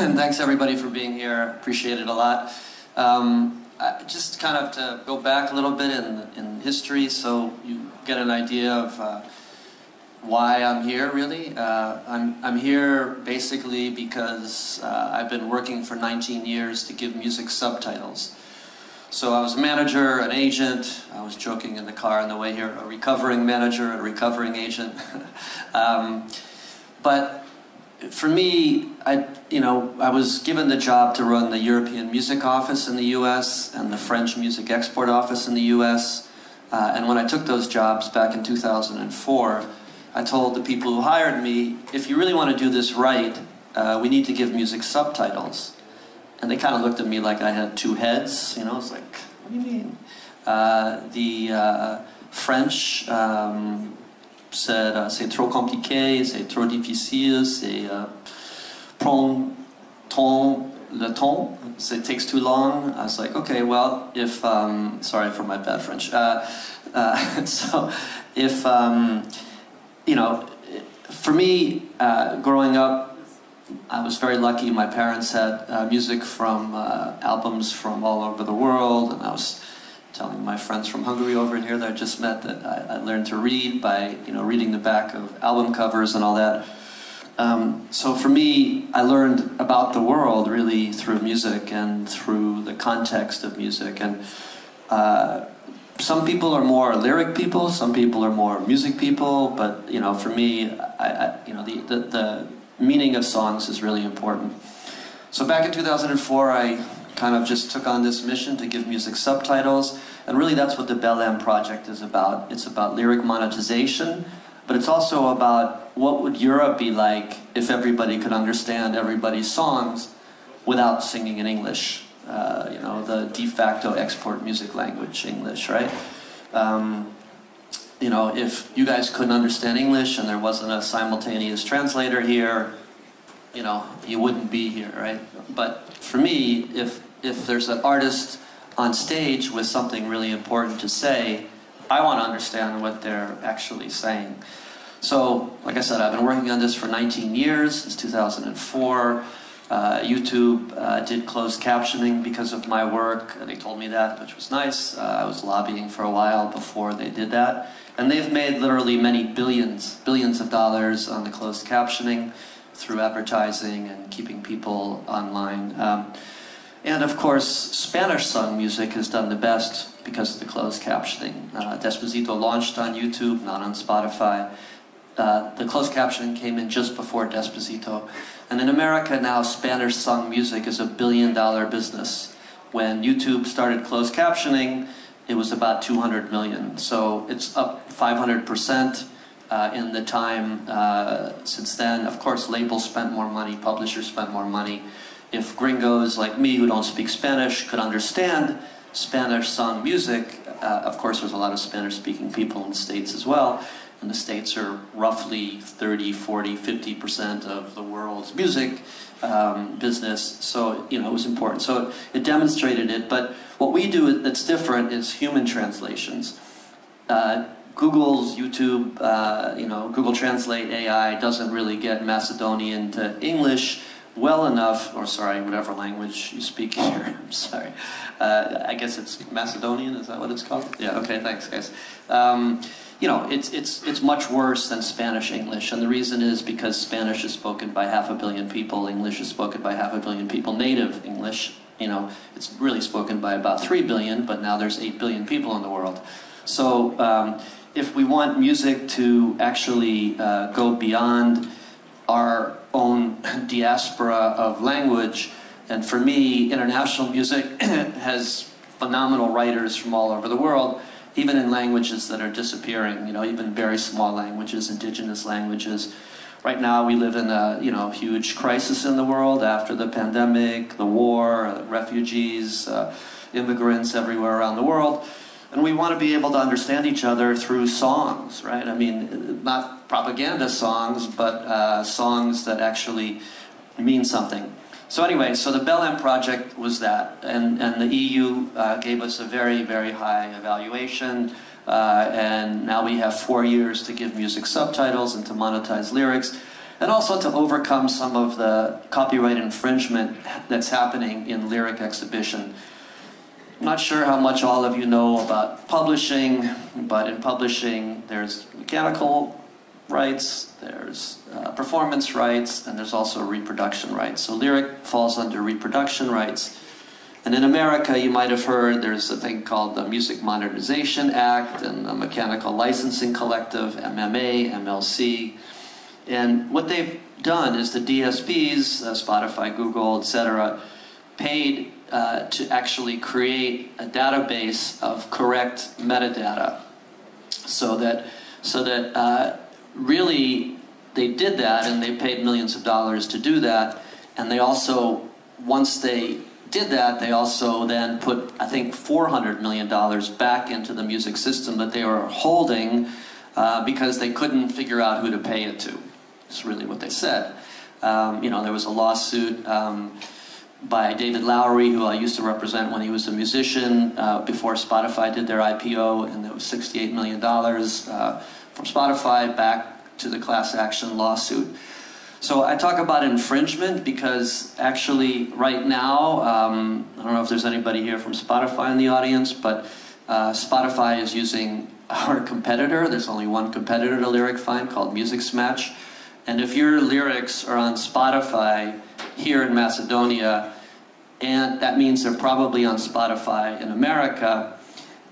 thanks everybody for being here. Appreciate it a lot. Um, just kind of to go back a little bit in, in history so you get an idea of uh, why I'm here, really. Uh, I'm, I'm here basically because uh, I've been working for 19 years to give music subtitles. So I was a manager, an agent. I was joking in the car on the way here, a recovering manager, a recovering agent. um, but for me, I, you know, I was given the job to run the European Music Office in the U.S. and the French Music Export Office in the U.S. Uh, and when I took those jobs back in 2004, I told the people who hired me, if you really want to do this right, uh, we need to give music subtitles. And they kind of looked at me like I had two heads. You know, it's like, what do you mean? Uh, the uh, French um, said uh, c'est trop compliqué, c'est trop difficile, c'est uh, prend ton le temps, it takes too long. I was like, okay, well, if um, sorry for my bad French. Uh, uh, so, if um, you know, for me, uh, growing up, I was very lucky. My parents had uh, music from albums from all over the world, and I was telling my friends from Hungary over here that I just met that I, I, learned to read by you know reading the back of album covers and all that. Um, so for me, I learned about the world really through music and through the context of music. And uh, some people are more lyric people, some people are more music people. But you know, for me, I, I you know the, the, the meaning of songs is really important. So back in 2004, I kind of just took on this mission to give music subtitles. And really, that's what the BELEM project is about. It's about lyric monetization, but it's also about what would Europe be like if everybody could understand everybody's songs without singing in English. Uh, you know, the de facto export music language, English, right? Um, you know, if you guys couldn't understand English and there wasn't a simultaneous translator here, you know, you wouldn't be here, right? But for me, if if there's an artist on stage with something really important to say, I want to understand what they're actually saying. So, like I said, I've been working on this for 19 years, since 2004. Uh, YouTube uh, did closed captioning because of my work. They told me that, which was nice. Uh, I was lobbying for a while before they did that. And they've made literally many billions, billions of dollars on the closed captioning through advertising and keeping people online. Um, and of course, Spanish sung music has done the best because of the closed captioning. Uh, Despacito launched on YouTube, not on Spotify. Uh, the closed captioning came in just before Despacito. And in America now, Spanish sung music is a billion dollar business. When YouTube started closed captioning, it was about 200 million. So it's up 500% uh, in the time uh, since then. Of course, labels spent more money, publishers spent more money if gringos like me who don't speak Spanish could understand Spanish song music, uh, of course, there's a lot of Spanish speaking people in the States as well. And the States are roughly 30, 40, 50% of the world's music um, business. So, you know, it was important. So it demonstrated it. But what we do that's different is human translations. Uh, Google's YouTube, uh, you know, Google Translate AI doesn't really get Macedonian to English well enough, or sorry, whatever language you speak here. I'm sorry. Uh, I guess it's Macedonian. Is that what it's called? Yeah. Okay. Thanks, guys. Um, you know, it's it's it's much worse than Spanish English, and the reason is because Spanish is spoken by half a billion people. English is spoken by half a billion people. Native English, you know, it's really spoken by about three billion, but now there's eight billion people in the world. So. Um, if we want music to actually uh, go beyond our own diaspora of language. And for me, international music has phenomenal writers from all over the world, even in languages that are disappearing, you know, even very small languages, indigenous languages. Right now, we live in a you know huge crisis in the world after the pandemic, the war, refugees, uh, immigrants everywhere around the world. And we want to be able to understand each other through songs, right? I mean, not propaganda songs, but uh, songs that actually mean something. So anyway, so the BELEM project was that, and, and the EU uh, gave us a very, very high evaluation, uh, and now we have four years to give music subtitles and to monetize lyrics. and also to overcome some of the copyright infringement that's happening in Lyric Exhibition. I'm not sure how much all of you know about publishing, but in publishing there's mechanical rights, there's uh, performance rights, and there's also reproduction rights. So Lyric falls under reproduction rights. And in America, you might have heard there's a thing called the Music Modernization Act and the Mechanical Licensing Collective, MMA, MLC. And what they've done is the DSPs, uh, Spotify, Google, etc., paid uh, to actually create a database of correct metadata. So that so that uh, really they did that and they paid millions of dollars to do that. And they also once they did that they also then put i think 400 million dollars back into the music system that they were holding uh, because they couldn't figure out who to pay it to it's really what they said. Um, you know there was a lawsuit um, by David Lowery, who I used to represent when he was a musician uh, before Spotify did their IPO, and it was $68 million uh, from Spotify back to the class action lawsuit. So I talk about infringement because actually, right now, um, I don't know if there's anybody here from Spotify in the audience, but uh, Spotify is using our competitor. There's only one competitor to LyricFind called Musixmatch. And if your lyrics are on Spotify here in Macedonia, and that means they're probably on Spotify in America,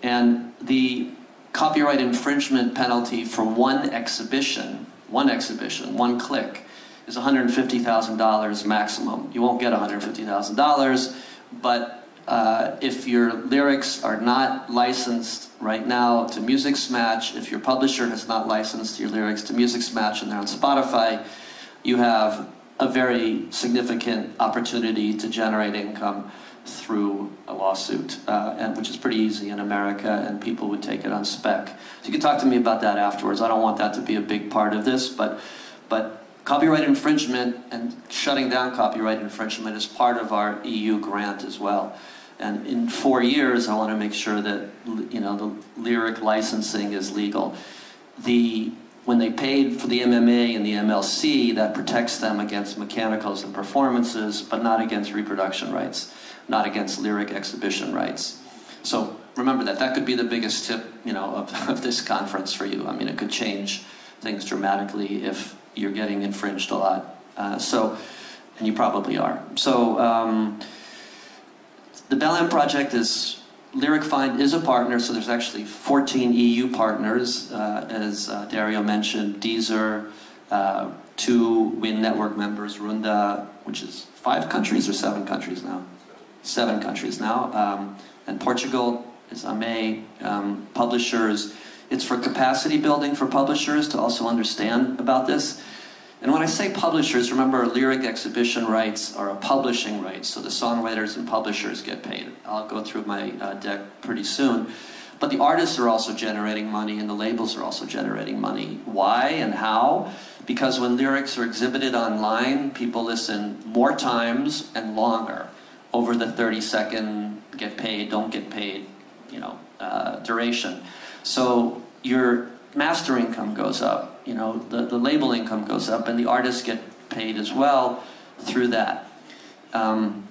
and the copyright infringement penalty for one exhibition, one exhibition, one click, is $150,000 maximum. You won't get $150,000, but uh, if your lyrics are not licensed right now to Musixmatch, if your publisher has not licensed your lyrics to Musixmatch and they're on Spotify, you have a very significant opportunity to generate income through a lawsuit, uh, and which is pretty easy in America, and people would take it on spec. So you can talk to me about that afterwards. I don't want that to be a big part of this, but but copyright infringement and shutting down copyright infringement is part of our EU grant as well. And in four years, I want to make sure that you know the lyric licensing is legal. The when they paid for the MMA and the MLC, that protects them against mechanicals and performances, but not against reproduction rights not against lyric exhibition rights. So remember that. That could be the biggest tip, you know, of, of this conference for you. I mean, it could change things dramatically if you're getting infringed a lot. Uh, so, and you probably are. So, um, the Bell Project is LyricFind is a partner, so there's actually 14 EU partners, uh, as uh, Dario mentioned, Deezer, uh, two WIN network members, Runda, which is five countries or seven countries now seven countries now. Um, and Portugal is AME, um, publishers. It's for capacity building for publishers to also understand about this. And when I say publishers, remember lyric exhibition rights are a publishing right, so the songwriters and publishers get paid. I'll go through my uh, deck pretty soon. But the artists are also generating money and the labels are also generating money. Why and how? Because when lyrics are exhibited online, people listen more times and longer over the 30 second get paid, don't get paid, you know, uh, duration. So your master income goes up, you know, the, the label income goes up, and the artists get paid as well through that. Um,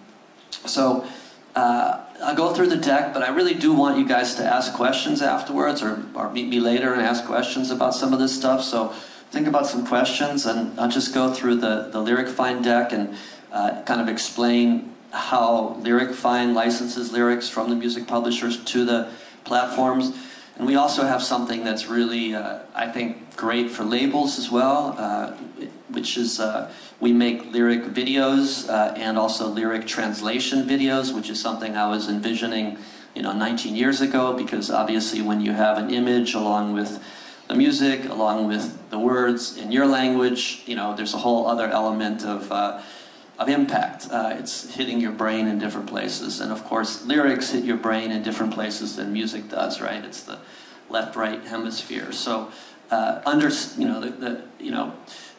so uh, I'll go through the deck, but I really do want you guys to ask questions afterwards or, or meet me later and ask questions about some of this stuff. So think about some questions, and I'll just go through the, the LyricFind deck and uh, kind of explain how LyricFind licenses lyrics from the music publishers to the platforms. And we also have something that's really, uh, I think, great for labels as well, uh, which is uh, we make lyric videos uh, and also lyric translation videos, which is something I was envisioning, you know, 19 years ago. Because obviously, when you have an image along with the music, along with the words in your language, you know, there's a whole other element of uh, of impact. Uh, it's hitting your brain in different places. And of course, lyrics hit your brain in different places than music does, right? It's the left right hemisphere. So, uh, under, you know, the, the you know,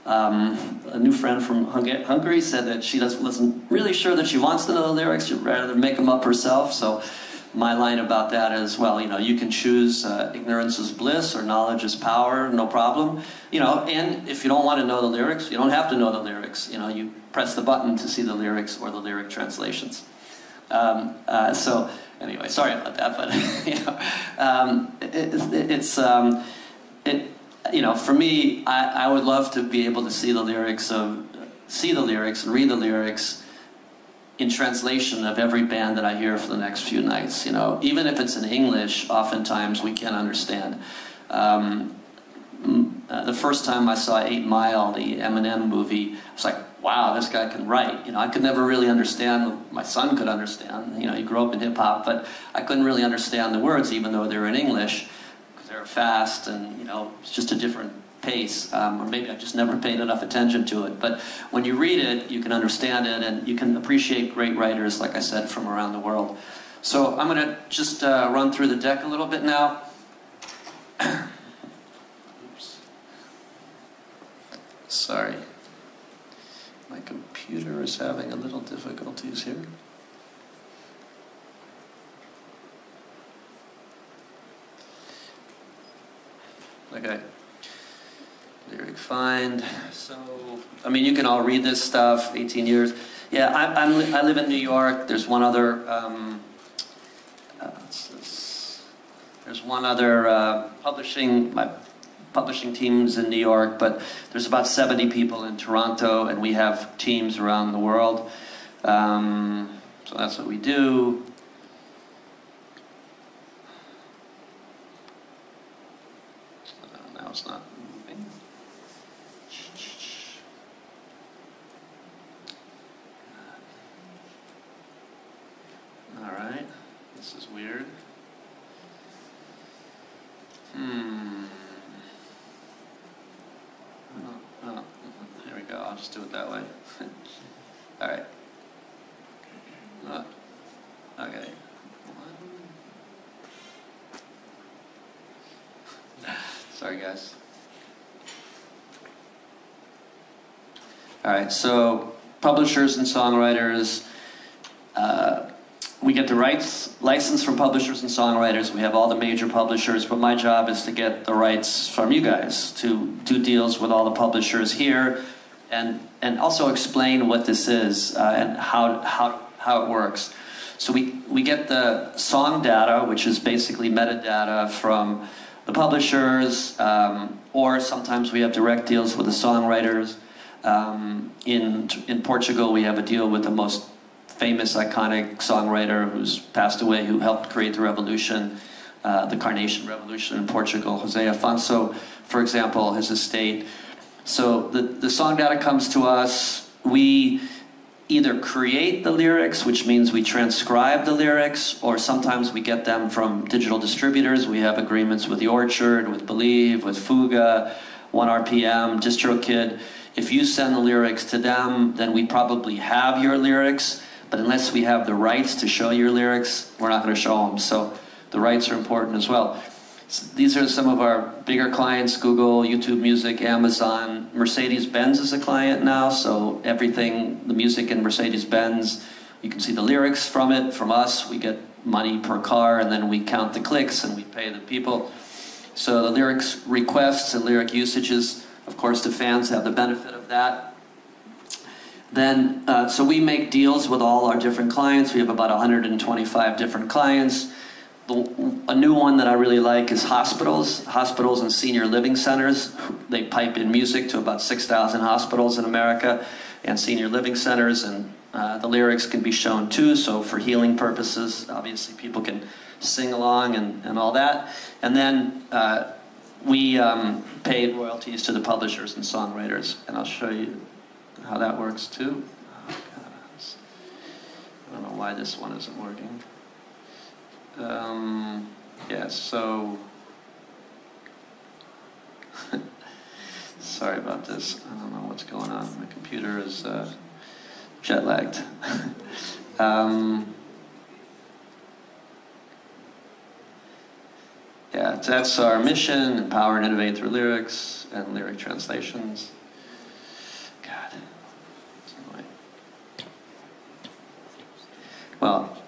um, a new friend from Hungary said that she doesn't, wasn't really sure that she wants to know the lyrics. She'd rather make them up herself. So, my line about that is, well, you know, you can choose uh, ignorance is bliss or knowledge is power, no problem. You know, and if you don't want to know the lyrics, you don't have to know the lyrics. You know, you press the button to see the lyrics or the lyric translations. Um, uh, so anyway, sorry about that, but you know, um, it, it, it's um, it. You know, for me, I, I would love to be able to see the lyrics of see the lyrics and read the lyrics in translation of every band that I hear for the next few nights. You know, even if it's in English, oftentimes we can't understand. Um, uh, the first time I saw Eight Mile, the Eminem movie, I was like, wow, this guy can write. You know, I could never really understand. My son could understand. You know, he grew up in hip hop, but I couldn't really understand the words, even though they were in English, because they were fast and you know, it's just a different pace, um, or maybe I've just never paid enough attention to it. But when you read it, you can understand it, and you can appreciate great writers, like I said, from around the world. So I'm going to just uh, run through the deck a little bit now. Oops. Sorry. My computer is having a little difficulties here. Okay. LyricFind. So, I mean, you can all read this stuff. 18 years. Yeah, I, I'm, I live in New York. There's one other. Um, uh, there's one other uh, publishing. My publishing teams in New York, but there's about 70 people in Toronto, and we have teams around the world. Um, so that's what we do. Uh, now it's not. So publishers and songwriters, uh, we get the rights license from publishers and songwriters. We have all the major publishers, but my job is to get the rights from you guys to do deals with all the publishers here, and and also explain what this is uh, and how how how it works. So we we get the song data, which is basically metadata from the publishers, um, or sometimes we have direct deals with the songwriters. Um, in in Portugal, we have a deal with the most famous, iconic songwriter who's passed away, who helped create the revolution, uh, the Carnation Revolution in Portugal. Jose Afonso, for example, his estate. So the the song data comes to us. We either create the lyrics, which means we transcribe the lyrics, or sometimes we get them from digital distributors. We have agreements with The Orchard, with Believe, with Fuga, 1RPM, DistroKid. If you send the lyrics to them, then we probably have your lyrics, but unless we have the rights to show your lyrics, we're not going to show them. So the rights are important as well. So these are some of our bigger clients Google, YouTube Music, Amazon. Mercedes Benz is a client now, so everything, the music in Mercedes Benz, you can see the lyrics from it, from us. We get money per car, and then we count the clicks and we pay the people. So the lyrics requests and lyric usages of course, the fans have the benefit of that. Then, uh, so we make deals with all our different clients. We have about 125 different clients. The, a new one that I really like is hospitals, hospitals and senior living centers. They pipe in music to about 6,000 hospitals in America and senior living centers, and uh, the lyrics can be shown too. So, for healing purposes, obviously, people can sing along and, and all that. And then uh, we um, paid royalties to the publishers and songwriters, and I'll show you how that works too. Oh, I don't know why this one isn't working. Um, yeah, so sorry about this. I don't know what's going on. My computer is uh, jet lagged. um, Yeah, that's our mission empower and innovate through lyrics and lyric translations. God. Well,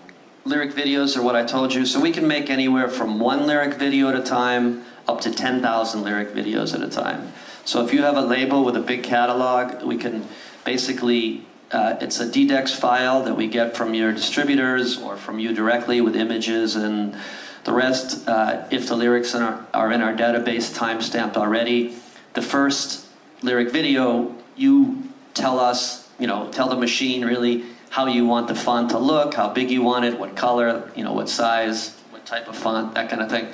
lyric videos are what I told you. So we can make anywhere from one lyric video at a time up to 10,000 lyric videos at a time. So if you have a label with a big catalog, we can basically, uh, it's a DDEX file that we get from your distributors or from you directly with images and the rest, uh, if the lyrics in our, are in our database timestamped already. The first lyric video, you tell us, you know, tell the machine really how you want the font to look, how big you want it, what color, you know, what size, what type of font, that kind of thing.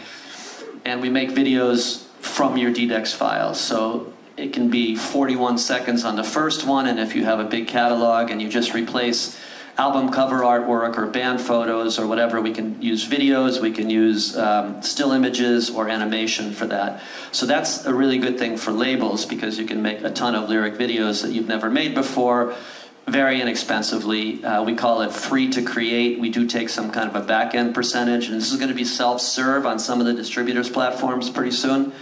And we make videos from your DDEX files. So it can be 41 seconds on the first one, and if you have a big catalog and you just replace album cover artwork or band photos or whatever, we can use videos, we can use um, still images or animation for that. So that's a really good thing for labels because you can make a ton of lyric videos that you've never made before very inexpensively. Uh, we call it free to create. We do take some kind of a back end percentage, and this is going to be self serve on some of the distributors' platforms pretty soon.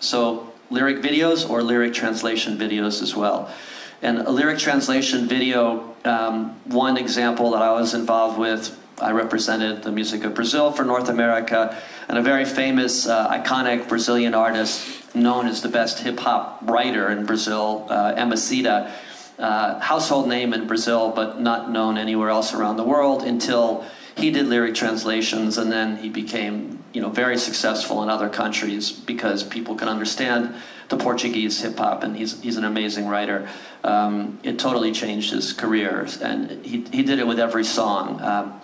So, lyric videos or lyric translation videos as well. And a lyric translation video, um, one example that I was involved with, I represented the music of Brazil for North America, and a very famous, uh, iconic Brazilian artist known as the best hip hop writer in Brazil, uh, Emicida uh, household name in Brazil, but not known anywhere else around the world until he did lyric translations, and then he became, you know, very successful in other countries because people can understand the Portuguese hip hop, and he's he's an amazing writer. Um, it totally changed his career, and he he did it with every song. Um,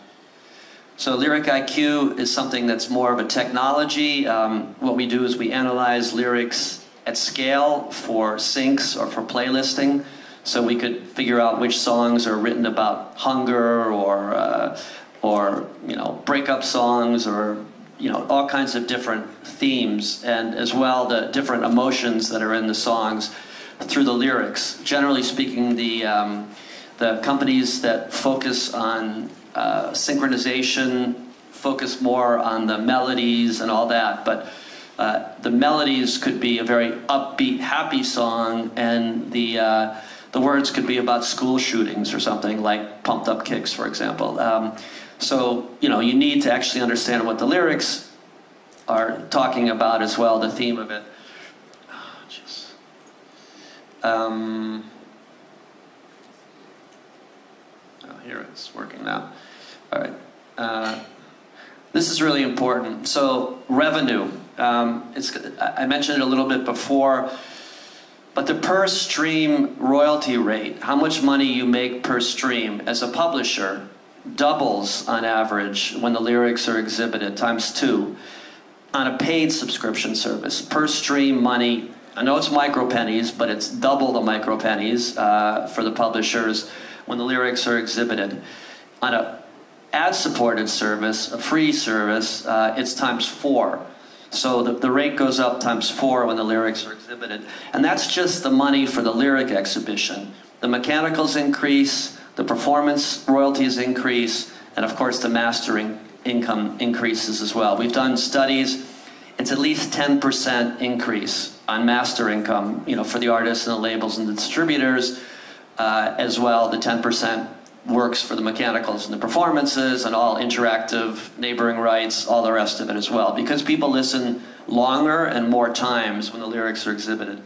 so Lyric IQ is something that's more of a technology. Um, what we do is we analyze lyrics at scale for syncs or for playlisting. So we could figure out which songs are written about hunger or, uh, or you know, breakup songs or you know, all kinds of different themes and as well the different emotions that are in the songs through the lyrics. Generally speaking, the, um, the companies that focus on uh, synchronization focus more on the melodies and all that, but uh, the melodies could be a very upbeat, happy song, and the uh, the words could be about school shootings or something like pumped up kicks, for example. Um, so, you know, you need to actually understand what the lyrics are talking about as well, the theme of it. Oh, um, oh, here it's working now. All right. Uh, this is really important. So, revenue. Um, it's, I mentioned it a little bit before. But the per stream royalty rate, how much money you make per stream as a publisher, doubles on average when the lyrics are exhibited, times two. On a paid subscription service, per stream money, I know it's micro pennies, but it's double the micro pennies uh, for the publishers when the lyrics are exhibited. On a ad supported service, a free service, uh, it's times four. So the, the rate goes up times four when the lyrics are exhibited. And that's just the money for the lyric exhibition. The mechanicals increase, the performance royalties increase, and of course the mastering income increases as well. We've done studies, it's at least 10% increase on master income, you know, for the artists and the labels and the distributors, uh, as well, the 10% works for the mechanicals and the performances and all interactive neighboring rights, all the rest of it as well. Because people listen longer and more times when the lyrics are exhibited.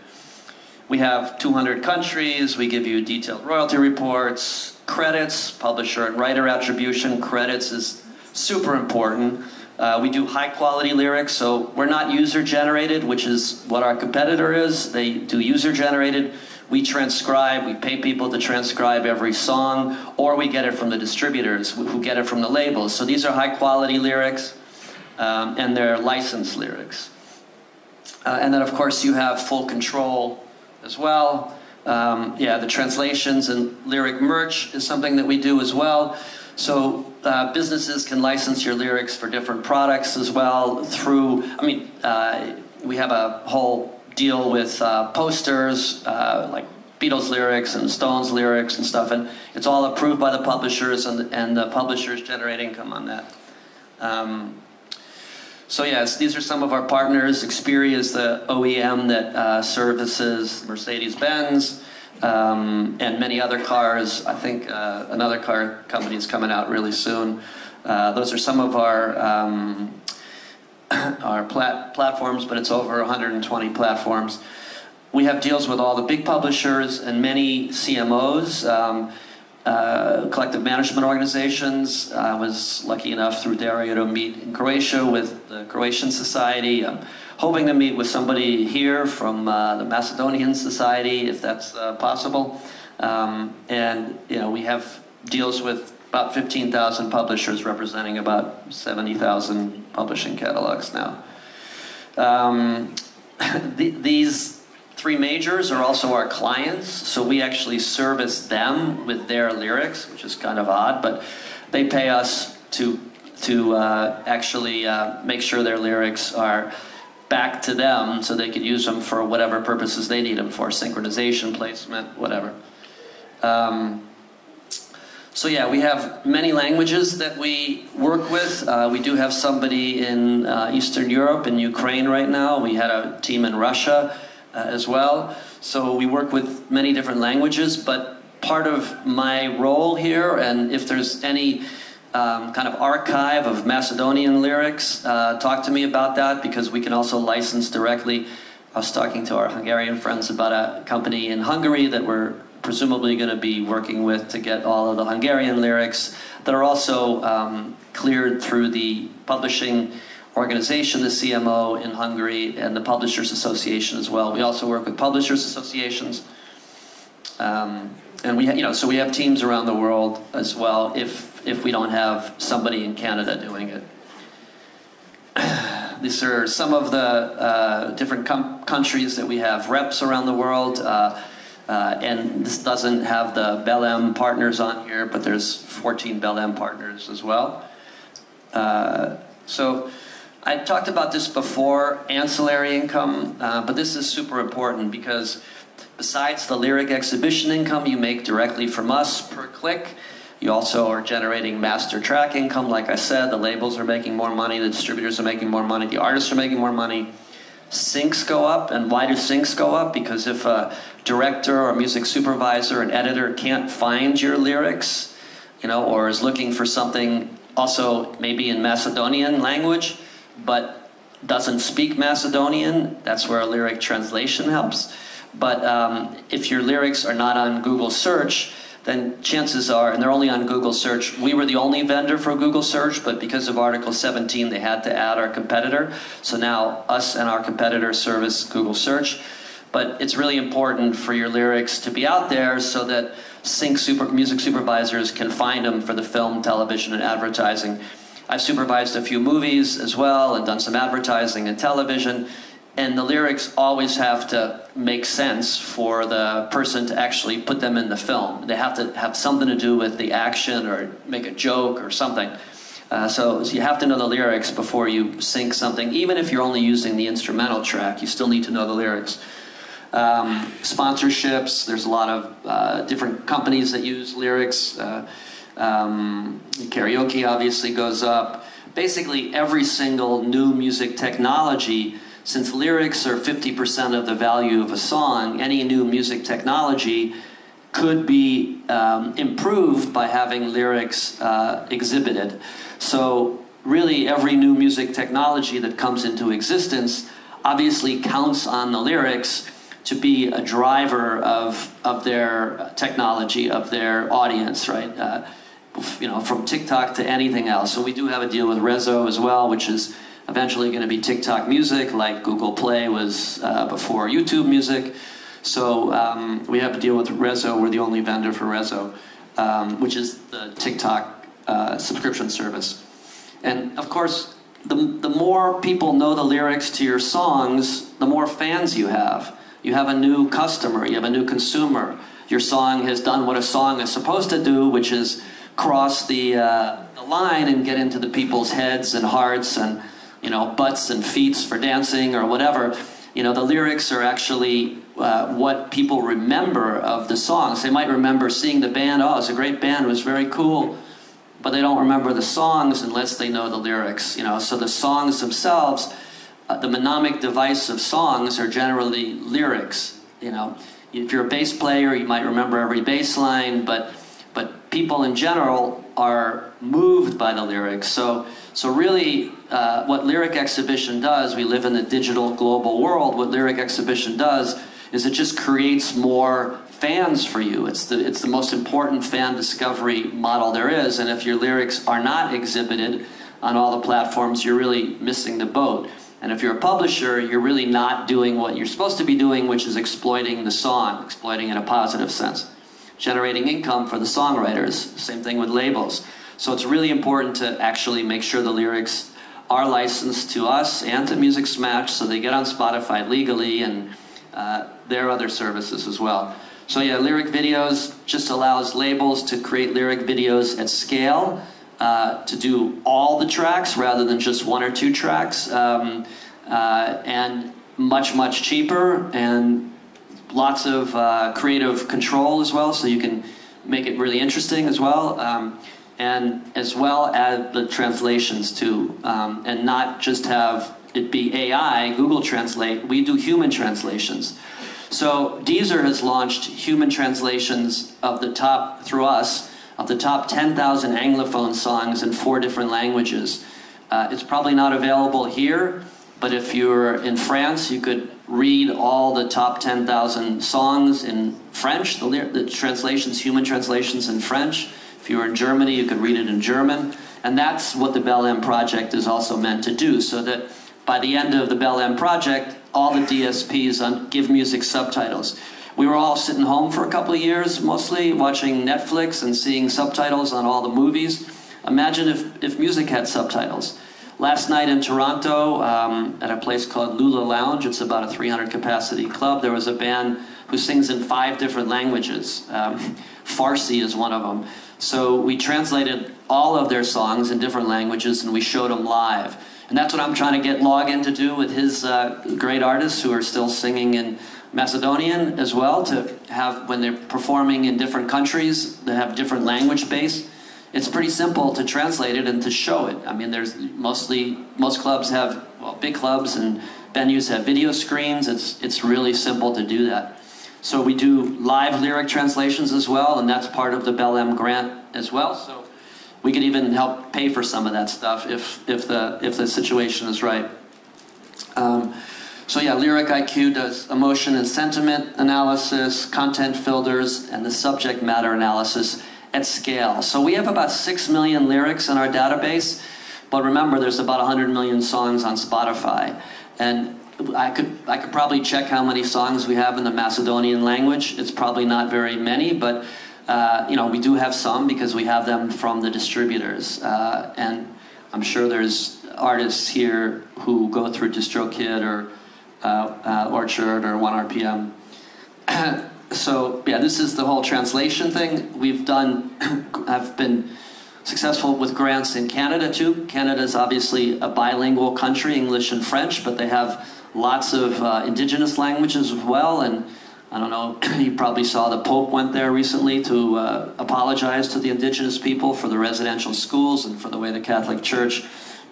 We have 200 countries, we give you detailed royalty reports, credits, publisher and writer attribution. Credits is super important. Uh, we do high quality lyrics, so we're not user generated, which is what our competitor is. They do user generated we transcribe, we pay people to transcribe every song, or we get it from the distributors who get it from the labels. So these are high quality lyrics, um, and they're licensed lyrics. Uh, and then, of course, you have full control as well. Um, yeah, the translations and lyric merch is something that we do as well. So uh, businesses can license your lyrics for different products as well through, I mean, uh, we have a whole deal with uh, posters, uh, like Beatles lyrics and Stones lyrics and stuff, and it's all approved by the publishers, and and the publishers generate income on that. Um, so yes, these are some of our partners. Xperi is the OEM that uh, services Mercedes-Benz um, and many other cars. I think uh, another car company is coming out really soon. Uh, those are some of our um, our plat- platforms, but it's over 120 platforms. We have deals with all the big publishers and many CMOs. Um, uh, collective management organizations. I was lucky enough through Dario to meet in Croatia with the Croatian Society. I'm hoping to meet with somebody here from uh, the Macedonian Society, if that's uh, possible. Um, and you know, we have deals with about 15,000 publishers representing about 70,000 publishing catalogs now. Um, these three majors are also our clients, so we actually service them with their lyrics, which is kind of odd, but they pay us to to uh, actually uh, make sure their lyrics are back to them so they could use them for whatever purposes they need them for synchronization, placement, whatever. Um, so yeah, we have many languages that we work with. Uh, we do have somebody in uh, Eastern Europe, in Ukraine right now. We had a team in Russia uh, as well. So we work with many different languages, but part of my role here, and if there's any um, kind of archive of Macedonian lyrics, uh, talk to me about that because we can also license directly. I was talking to our Hungarian friends about a company in Hungary that we're presumably going to be working with to get all of the Hungarian lyrics that are also um, cleared through the publishing organization, the CMO in Hungary, and the Publishers Association as well. We also work with publishers associations. Um, and we, you know, so we have teams around the world as well. If if we don't have somebody in Canada doing it, these are some of the uh, different countries that we have reps around the world. Uh, uh, and this doesn't have the Bell partners on here, but there's 14 Bell partners as well. Uh, so I talked about this before, ancillary income, uh, but this is super important because besides the lyric exhibition income you make directly from us per click, you also are generating master track income. Like I said, the labels are making more money, the distributors are making more money, the artists are making more money syncs go up. And why do syncs go up? Because if a director or music supervisor and editor can't find your lyrics, you know, or is looking for something also maybe in Macedonian language, but doesn't speak Macedonian, that's where a lyric translation helps. But um, if your lyrics are not on Google search, then chances are, and they're only on Google search, we were the only vendor for Google search, but because of Article 17, they had to add our competitor. So now us and our competitor service Google search. But it's really important for your lyrics to be out there so that sync super, music supervisors can find them for the film, television, and advertising. I've supervised a few movies as well and done some advertising and television and the lyrics always have to make sense for the person to actually put them in the film. They have to have something to do with the action or make a joke or something. Uh, so, so, you have to know the lyrics before you sync something. Even if you're only using the instrumental track, you still need to know the lyrics. Um, sponsorships, there's a lot of uh, different companies that use lyrics. Uh, um, karaoke obviously goes up. Basically, every single new music technology since lyrics are 50% of the value of a song, any new music technology could be um, improved by having lyrics uh, exhibited. So, really, every new music technology that comes into existence obviously counts on the lyrics to be a driver of, of their technology, of their audience, right? Uh, you know, from TikTok to anything else. So we do have a deal with Resso as well, which is eventually going to be TikTok Music, like Google Play was uh, before YouTube Music. So um, we have a deal with Resso. We're the only vendor for Resso, um, which is the TikTok uh, subscription service. And of course, the, the more people know the lyrics to your songs, the more fans you have. You have a new customer, you have a new consumer. Your song has done what a song is supposed to do, which is cross the, uh, the line and get into the people's heads and hearts and you know, butts and feet for dancing or whatever, you know, the lyrics are actually uh, what people remember of the songs. They might remember seeing the band, oh, it's a great band, it was very cool, but they don't remember the songs unless they know the lyrics, you know. So the songs themselves, uh, the mnemonic device of songs are generally lyrics, you know. If you're a bass player, you might remember every bass line, but people in general are moved by the lyrics. So, so really, uh, what Lyric Exhibition does, we live in a digital global world. What Lyric Exhibition does is it just creates more fans for you. It's the, it's the most important fan discovery model there is. And if your lyrics are not exhibited on all the platforms, you're really missing the boat. And if you're a publisher, you're really not doing what you're supposed to be doing, which is exploiting the song, exploiting in a positive sense, generating income for the songwriters. Same thing with labels. So it's really important to actually make sure the lyrics are licensed to us and to Musixmatch so they get on Spotify legally and uh, their other services as well. So yeah, lyric videos just allows labels to create lyric videos at scale, uh, to do all the tracks rather than just one or two tracks, um, uh, and much, much cheaper and lots of uh, creative control as well, so you can make it really interesting as well. Um, and as well as the translations too, um, and not just have it be AI, Google Translate, we do human translations. So Deezer has launched human translations of the top, through us, of the top 10,000 Anglophone songs in four different languages. Uh, it's probably not available here, but if you're in France, you could read all the top 10,000 songs in French, the, the translations, human translations in French. If you were in Germany, you could read it in German. And that's what the BELEM project is also meant to do, so that by the end of the BELEM project, all the DSPs give music subtitles. We were all sitting home for a couple of years, mostly watching Netflix and seeing subtitles on all the movies. Imagine if, if music had subtitles. Last night in Toronto, um, at a place called Lula Lounge, it's about a 300 capacity club, there was a band who sings in five different languages. Um, Farsi is one of them. So we translated all of their songs in different languages and we showed them live. And that's what I'm trying to get Login to do with his uh, great artists who are still singing in Macedonian as well, to have, when they're performing in different countries that have different language base. It's pretty simple to translate it and to show it. I mean, there's mostly, most clubs have, well, big clubs and venues have video screens. It's, it's really simple to do that. So we do live lyric translations as well, and that's part of the BELEM grant as well. So we could even help pay for some of that stuff if, if, the, if the situation is right. Um, so yeah, Lyric IQ does emotion and sentiment analysis, content filters, and the subject matter analysis at scale. So we have about 6 million lyrics in our database, but remember there's about 100 million songs on Spotify. And I could, I could probably check how many songs we have in the Macedonian language. It's probably not very many, but uh, you know, we do have some because we have them from the distributors. Uh, and I'm sure there's artists here who go through DistroKid or uh, uh Orchard or 1RPM. so, yeah, this is the whole translation thing. We've done, I've been successful with grants in Canada too. Canada is obviously a bilingual country, English and French, but they have lots of uh, indigenous languages as well. And I don't know, you probably saw the Pope went there recently to uh, apologize to the indigenous people for the residential schools and for the way the Catholic Church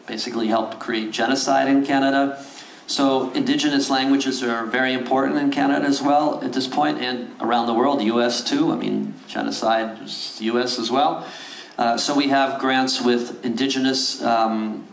basically helped create genocide in Canada. So indigenous languages are very important in Canada as well at this point and around the world, US too. I mean, genocide US as well. Uh, so we have grants with indigenous um,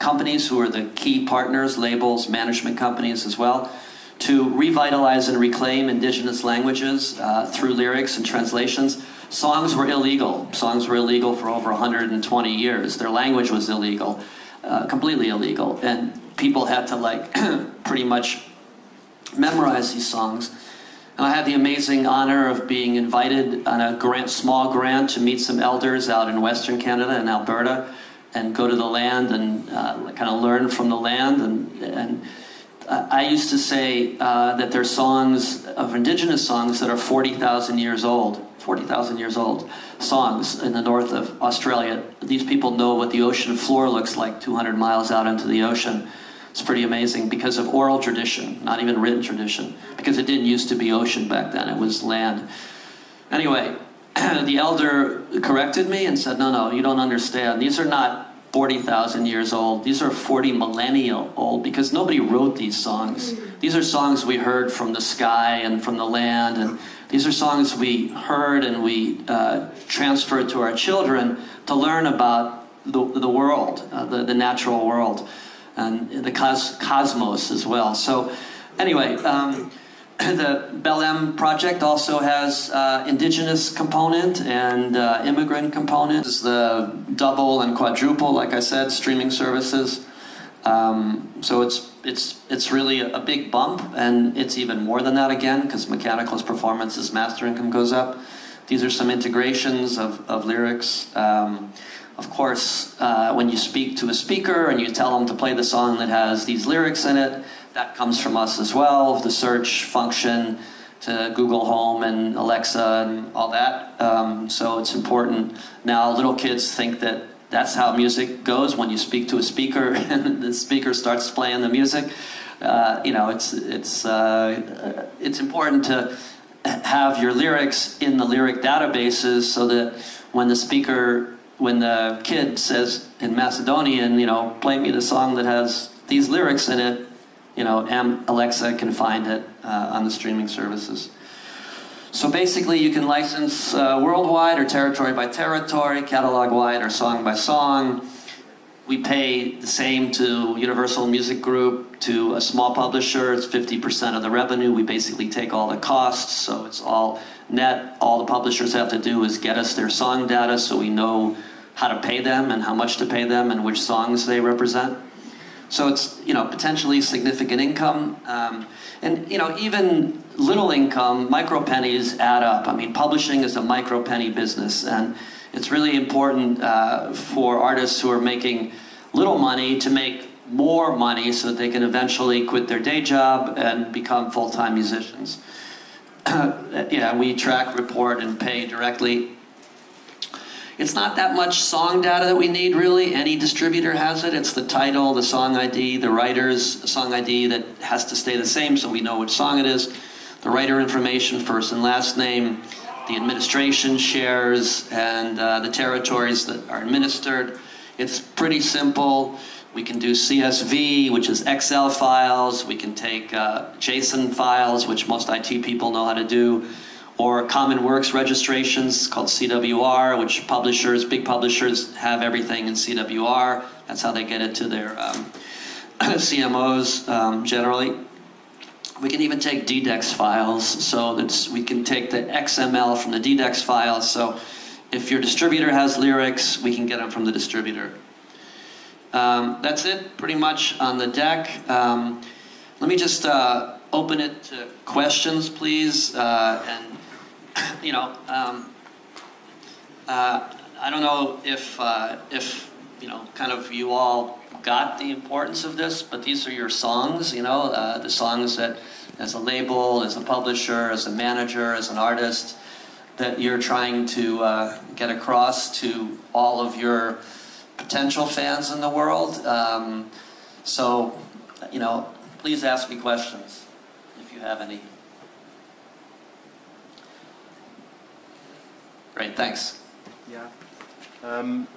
companies who are the key partners, labels, management companies as well to revitalize and reclaim indigenous languages uh, through lyrics and translations. Songs were illegal. Songs were illegal for over 120 years. Their language was illegal, uh, completely illegal. And people had to, like, pretty much memorize these songs. And I had the amazing honor of being invited on a grant, small grant to meet some elders out in Western Canada and Alberta and go to the land and uh, kind of learn from the land and, and I used to say uh, that there's songs of indigenous songs that are 40,000 years old, 40,000 years old songs in the north of Australia. These people know what the ocean floor looks like 200 miles out into the ocean. It's pretty amazing because of oral tradition, not even written tradition, because it didn't used to be ocean back then, it was land. Anyway, the elder corrected me and said, No, no, you don't understand. These are not 40,000 years old. These are 40 millennia old because nobody wrote these songs. These are songs we heard from the sky and from the land, and These are songs we heard and we uh, transferred to our children to learn about the, the world, uh, the, the natural world, and the cos- cosmos as well. So, anyway, um, the Belém project also has uh, indigenous component and uh, immigrant component. It's the double and quadruple, like I said, streaming services. Um, so it's it's it's really a big bump, and it's even more than that again because Mechanical's performance as master income goes up. These are some integrations of, of lyrics. Um, of course, uh, when you speak to a speaker and you tell them to play the song that has these lyrics in it, that comes from us as well. The search function to Google Home and Alexa and all that. Um, so it's important. Now, little kids think that that's how music goes when you speak to a speaker and the speaker starts playing the music. Uh, you know, it's it's uh, it's important to have your lyrics in the lyric databases so that when the speaker, when the kid says in Macedonian, you know, play me the song that has these lyrics in it, you know, Alexa can find it uh, on the streaming services. So basically, you can license uh, worldwide or territory by territory, catalog wide or song by song. We pay the same to Universal Music Group, to a small publisher. It's 50% of the revenue. We basically take all the costs, so it's all net. All the publishers have to do is get us their song data so we know how to pay them and how much to pay them and which songs they represent. So it's you know potentially significant income, um, and you know even little income, micro pennies add up. I mean, publishing is a micro penny business, and it's really important uh, for artists who are making little money to make more money so that they can eventually quit their day job and become full time musicians. yeah, we track, report, and pay directly it's not that much song data that we need, really. Any distributor has it. It's the title, the song ID, the writer's song ID that has to stay the same so we know which song it is, the writer information, first and last name, the administration shares, and uh, the territories that are administered. It's pretty simple. We can do CSV, which is Excel files. We can take uh, JSON files, which most IT people know how to do or Common Works registrations called CWR, which publishers, big publishers, have everything in CWR. That's how they get it to their um, CMOs um, generally. We can even take DDEX files, so that we can take the XML from the DDEX files. So if your distributor has lyrics, we can get them from the distributor. Um, that's it, pretty much on the deck. Um, let me just uh, open it to questions, please, uh, and you know, um, uh, I don't know if uh, if you know, kind of you all got the importance of this, but these are your songs. You know, uh, the songs that, as a label, as a publisher, as a manager, as an artist, that you're trying to uh, get across to all of your potential fans in the world. Um, so, you know, please ask me questions if you have any. Great, thanks. Yeah. Um,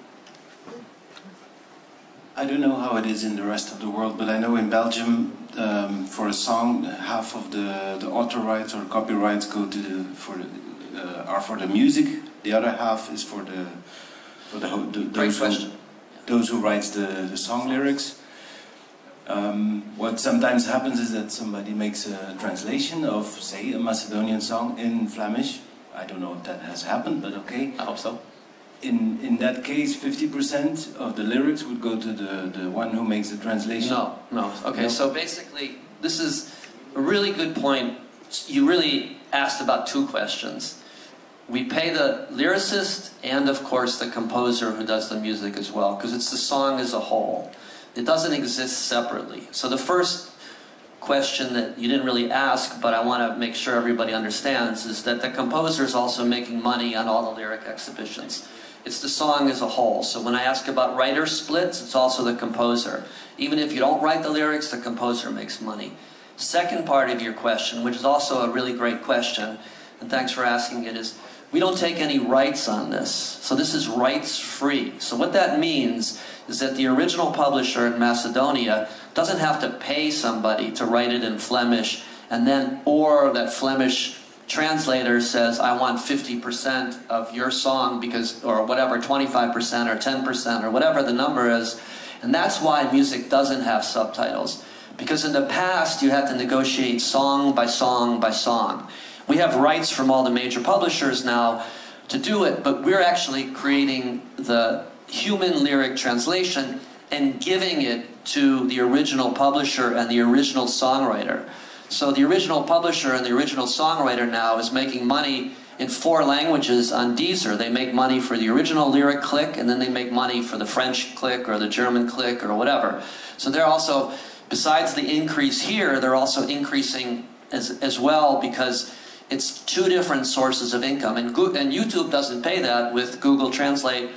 I don't know how it is in the rest of the world, but I know in Belgium, um, for a song, half of the, the author rights or copyrights go to the, for the, uh, are for the music. The other half is for the for the, the those who, those who writes the, the song lyrics. Um, what sometimes happens is that somebody makes a translation of, say, a Macedonian song in Flemish, I don't know if that has happened, but okay. I hope so. In in that case, fifty percent of the lyrics would go to the the one who makes the translation. No, no. Okay, no? so basically, this is a really good point. You really asked about two questions. We pay the lyricist and, of course, the composer who does the music as well, because it's the song as a whole. It doesn't exist separately. So the first question that you didn't really ask, but I want to make sure everybody understands, is that the composer is also making money on all the lyric exhibitions. It's the song as a whole. So when I ask about writer splits, it's also the composer. Even if you don't write the lyrics, the composer makes money. Second part of your question, which is also a really great question, and thanks for asking it, is we don't take any rights on this. So this is rights free. So what that means is that the original publisher in Macedonia doesn't have to pay somebody to write it in Flemish and then, or that Flemish translator says, I want 50% of your song because, or whatever, 25% or 10% or whatever the number is. And that's why music doesn't have subtitles. Because in the past, you had to negotiate song by song by song. We have rights from all the major publishers now to do it, but we're actually creating the human lyric translation and giving it to the original publisher and the original songwriter. So the original publisher and the original songwriter now is making money in four languages on Deezer. They make money for the original lyric click, and then they make money for the French click or the German click or whatever. So they're also, besides the increase here, they're also increasing as, as well because it's two different sources of income. And, and YouTube doesn't pay that with Google Translate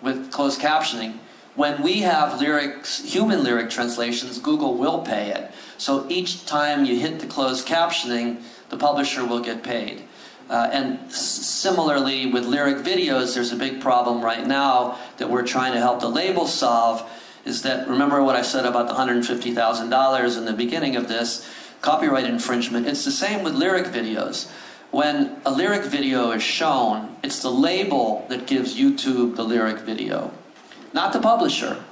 with closed captioning. When we have lyrics, human lyric translations, Google will pay it. So each time you hit the closed captioning, the publisher will get paid. Uh, and similarly with lyric videos, there's a big problem right now that we're trying to help the labels solve. Is that remember what I said about the $150,000 in the beginning of this copyright infringement? It's the same with lyric videos. When a lyric video is shown, it's the label that gives YouTube the lyric video, not the publisher.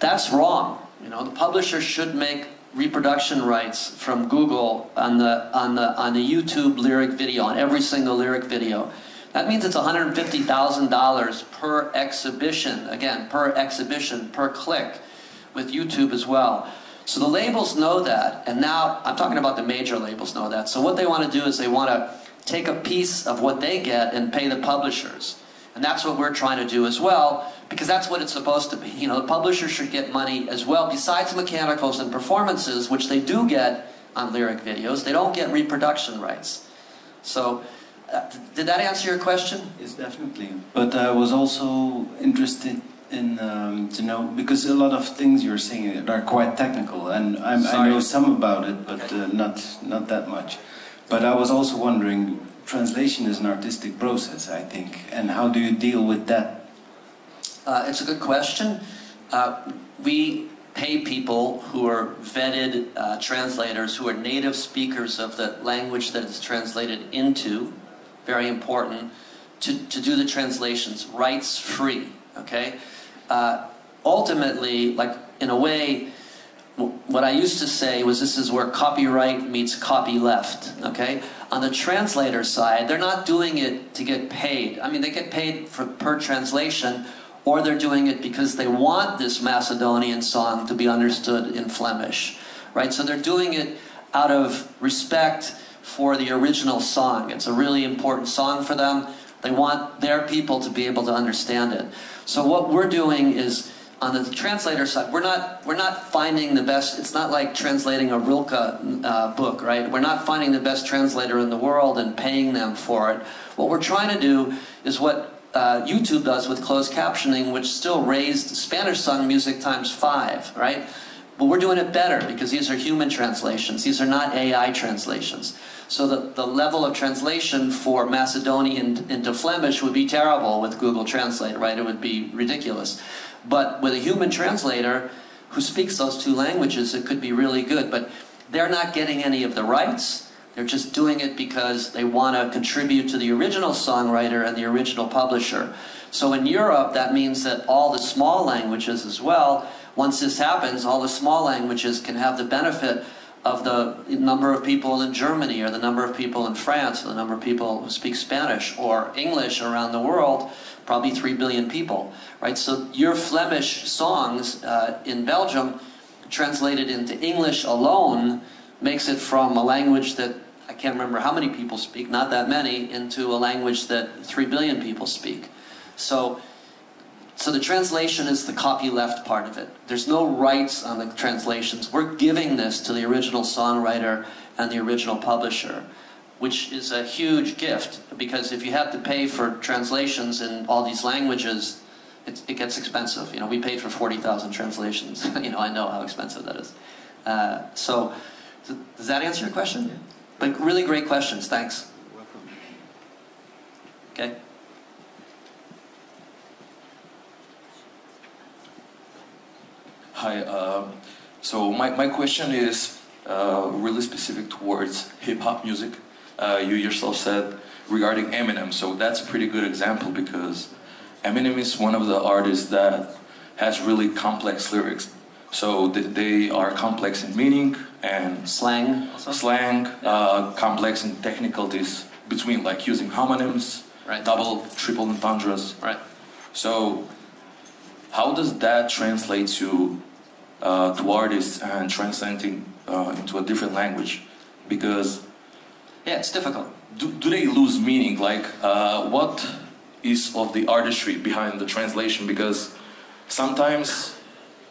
That's wrong. You know, the publisher should make reproduction rights from Google on the on the on the YouTube lyric video on every single lyric video. That means it's $150,000 per exhibition. Again, per exhibition, per click with YouTube as well. So the labels know that, and now I'm talking about the major labels know that. So what they want to do is they want to take a piece of what they get and pay the publishers. And that's what we're trying to do as well, because that's what it's supposed to be. You know, the publisher should get money as well, besides mechanicals and performances, which they do get on lyric videos. They don't get reproduction rights. So, uh, did that answer your question? Yes, definitely. But I was also interested in um, to know because a lot of things you're saying are quite technical, and i know some about it, but uh, not not that much. But I was also wondering translation is an artistic process, I think. And how do you deal with that? Uh, it's a good question. Uh, we pay people who are vetted uh, translators, who are native speakers of the language that it's translated into, very important, to, to do the translations rights free. Okay? Uh, ultimately, like in a way, what I used to say was this is where copyright meets copy left. Okay? On the translator side, they're not doing it to get paid. I mean, they get paid for, per translation, or they're doing it because they want this Macedonian song to be understood in Flemish, right? So they're doing it out of respect for the original song. It's a really important song for them. They want their people to be able to understand it. So what we're doing is on the translator side, we're not we're not finding the best. It's not like translating a Rilke uh, book, right? We're not finding the best translator in the world and paying them for it. What we're trying to do is what uh, YouTube does with closed captioning, which still raised Spanish sung music times five, right? But we're doing it better because these are human translations. These are not AI translations. So the, the level of translation for Macedonian into Flemish would be terrible with Google Translate, right? It would be ridiculous. But with a human translator who speaks those two languages, it could be really good. But they're not getting any of the rights. They're just doing it because they want to contribute to the original songwriter and the original publisher. So in Europe, that means that all the small languages as well, once this happens, all the small languages can have the benefit of the number of people in Germany or the number of people in France or the number of people who speak Spanish or English around the world, probably 3 billion people, right? So your Flemish songs uh, in Belgium translated into English alone makes it from a language that I can't remember how many people speak, not that many, into a language that 3 billion people speak. So, so the translation is the copy left part of it. There's no rights on the translations. We're giving this to the original songwriter and the original publisher, which is a huge gift because if you have to pay for translations in all these languages, it, it gets expensive. You know, we paid for 40,000 translations. you know, I know how expensive that is. Uh, so, does that answer your question? But really great questions. Thanks. Welcome. Okay. Hi. Uh, so my, my question is uh, really specific towards hip hop music. uh, you yourself said regarding Eminem. So that's a pretty good example because Eminem is one of the artists that has really complex lyrics. So th- they are complex in meaning and Slang. Also? slang, uh, complex in technicalities between like using homonyms, Right. double, triple and entendres. Right. So, how does that translate to uh, to artists and translating uh, into a different language? Because Yeah, it's difficult. do, do they lose meaning? Like, uh, what is of the artistry behind the translation? Because sometimes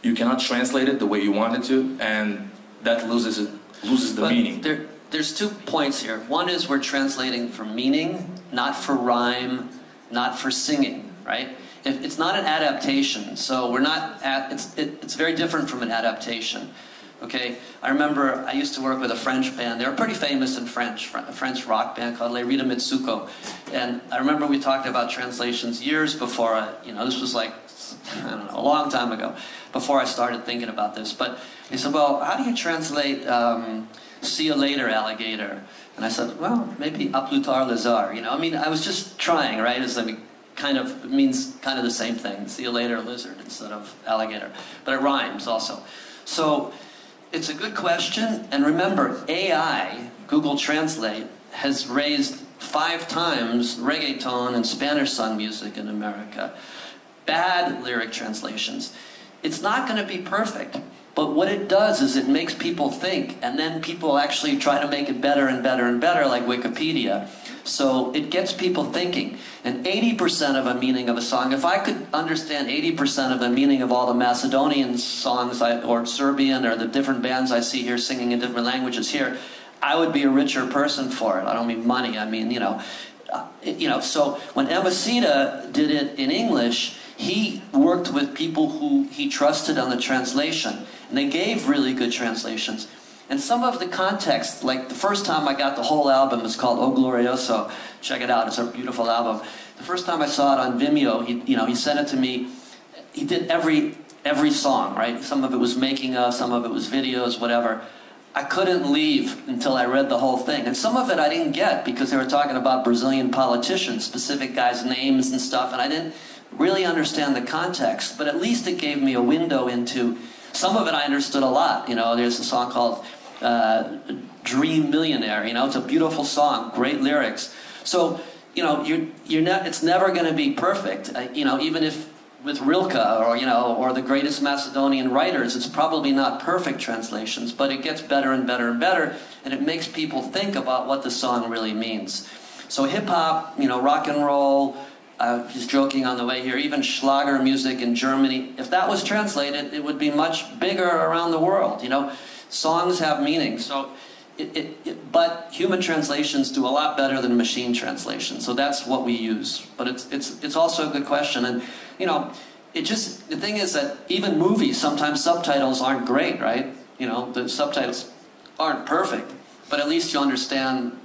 you cannot translate it the way you want it to, and that loses it, loses the But meaning. There, there's two points here. One is we're translating for meaning, not for rhyme, not for singing, right? If, it's not an adaptation, so we're not at, it's, it, it's very different from an adaptation. Okay, I remember I used to work with a French band. They were pretty famous in French, a French rock band called Les Rita Mitsouko. And I remember we talked about translations years before, I, you know, this was like, I don't know, a long time ago, before I started thinking about this. But he said, well, how do you translate um, see you later, alligator? And I said, well, maybe a plus tard, lézard. You know, I mean, I was just trying, right? It's like, kind of, means kind of the same thing. See you later, lizard, instead of alligator. But it rhymes also. So, it's a good question, and remember, AI, Google Translate, has raised five times reggaeton and Spanish sung music in America. Bad lyric translations. It's not going to be perfect, but what it does is it makes people think, and then people actually try to make it better and better and better, like Wikipedia. So it gets people thinking. And 80% of a meaning of a song, if I could understand 80% of the meaning of all the Macedonian songs I, or Serbian or the different bands I see here singing in different languages here, I would be a richer person for it. I don't mean money, I mean, you know. Uh, you know, so when Emicida did it in English, he worked with people who he trusted on the translation, and they gave really good translations. And some of the context, like the first time I got the whole album, is called O Glorioso. Check it out; it's a beautiful album. The first time I saw it on Vimeo, he, you know, he sent it to me. He did every every song, right? Some of it was making of, some of it was videos, whatever. I couldn't leave until I read the whole thing. And some of it I didn't get because they were talking about Brazilian politicians, specific guys' names and stuff, and I didn't really understand the context. But at least it gave me a window into some of it I understood a lot. You know, there's a song called uh, Dream Millionaire. You know, it's a beautiful song, great lyrics. So, you know, you're, you're not, it's never going to be perfect. Uh, you know, even if with Rilke or you know or the greatest Macedonian writers. It's probably not perfect translations, but it gets better and better and better, and it makes people think about what the song really means. So hip hop, you know, rock and roll. Uh, just joking on the way here. Even Schlager music in Germany, if that was translated, it would be much bigger around the world. You know, songs have meaning. So. It, it, it, but human translations do a lot better than machine translations, so that's what we use. But it's it's it's also a good question, and you know, it just the thing is that even movies sometimes subtitles aren't great, right? You know, the subtitles aren't perfect, but at least you understand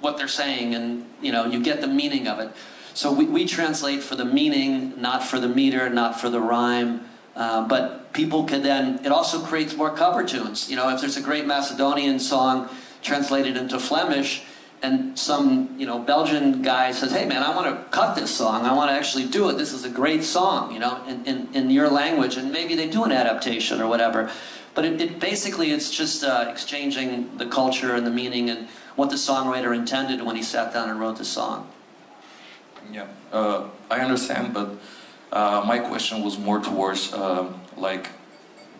what they're saying, and you know, you get the meaning of it. So we, we translate for the meaning, not for the meter, not for the rhyme. Uh, but people can then, it also creates more cover tunes. You know, if there's a great Macedonian song translated into Flemish, and some, you know, Belgian guy says, hey man, I want to cut this song, I want to actually do it, this is a great song, you know, in, in, in your language, and maybe they do an adaptation or whatever. But it, it basically, it's just uh, exchanging the culture and the meaning and what the songwriter intended when he sat down and wrote the song. Yeah, uh, I understand, but uh, my question was more towards uh, like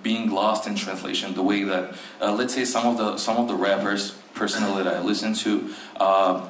being lost in translation. The way that, uh, let's say, some of the some of the rappers personally that I listen to uh,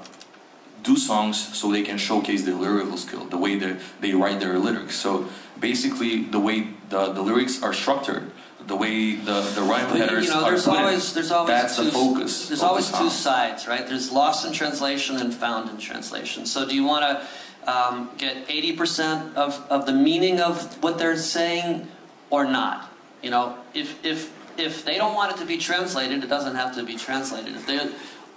do songs so they can showcase their lyrical skill, the way they they write their lyrics. So basically, the way the, the lyrics are structured. The way the, the rhyme headers you know, are there's in, always there's always that's two, the focus. There's of the always two sides, right? There's lost in translation and found in translation. So do you want to um, get 80% of, of the meaning of what they're saying or not? You know, if if if they don't want it to be translated, it doesn't have to be translated. If they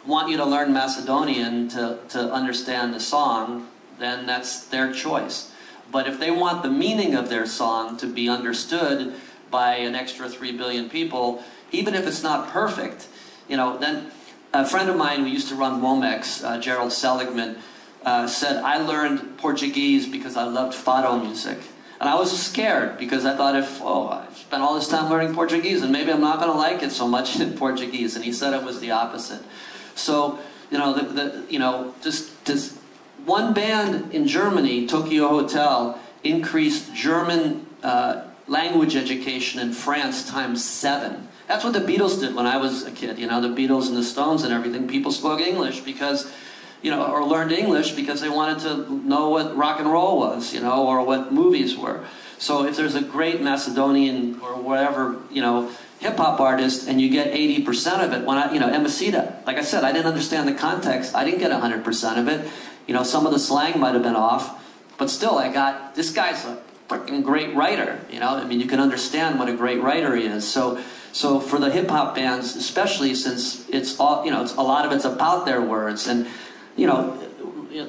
want you to learn Macedonian to, to understand the song, then that's their choice. But if they want the meaning of their song to be understood by an extra 3 billion people, even if it's not perfect, you know, then a friend of mine who used to run Womex, uh, Gerald Seligman, uh, said, I learned Portuguese because I loved fado music. And I was scared because I thought if, oh, I spent all this time learning Portuguese and maybe I'm not going to like it so much in Portuguese. And he said it was the opposite. So, you know, the, the, you know just, just one band in Germany, Tokyo Hotel, increased German uh, language education in France times seven. That's what the Beatles did when I was a kid. You know, the Beatles and the Stones and everything. People spoke English because you know, or learned English because they wanted to know what rock and roll was, you know, or what movies were. So if there's a great Macedonian or whatever, you know, hip hop artist and you get 80% of it, when I, you know, Emicida, like I said, I didn't understand the context. I didn't get 100% of it. You know, some of the slang might have been off, but still I got, this guy's a freaking great writer, you know? I mean, you can understand what a great writer he is. So, so for the hip hop bands, especially since it's all, you know, it's, a lot of it's about their words and, you know,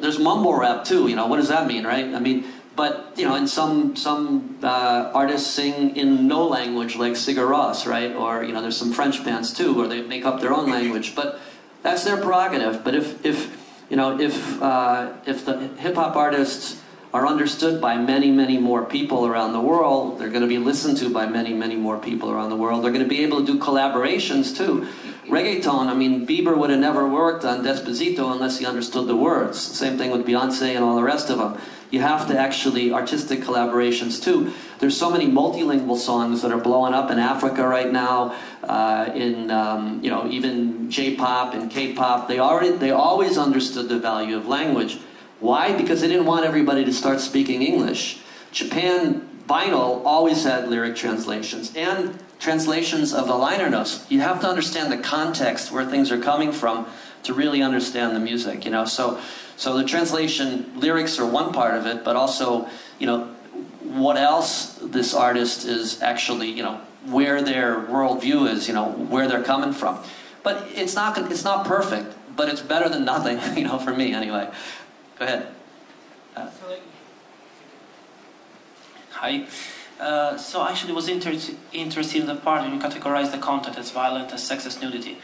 there's mumble rap too. You know, what does that mean, right? I mean, but you know, and some some uh, artists sing in no language, like Sigur Rós, right? Or you know, there's some French bands too, where they make up their own language. But that's their prerogative. But if if you know, if uh, if the hip hop artists are understood by many, many more people around the world. They're going to be listened to by many, many more people around the world. They're going to be able to do collaborations too reggaeton, I mean, Bieber would have never worked on Despacito unless he understood the words. Same thing with Beyonce and all the rest of them. You have to actually, artistic collaborations too. There's so many multilingual songs that are blowing up in Africa right now, uh, in, um, you know, even J-pop and K-pop. They, already, they always understood the value of language. Why? Because they didn't want everybody to start speaking English. Japan vinyl always had lyric translations and translations of the liner notes. You have to understand the context where things are coming from to really understand the music, you know. So so the translation lyrics are one part of it, but also, you know, what else this artist is actually, you know, where their worldview is, you know, where they're coming from. But it's not it's not perfect, but it's better than nothing, you know, for me anyway. Go ahead. Uh, Hi. Uh, so actually was inter interested in the part when you categorize the content as violent, as sexist nudity.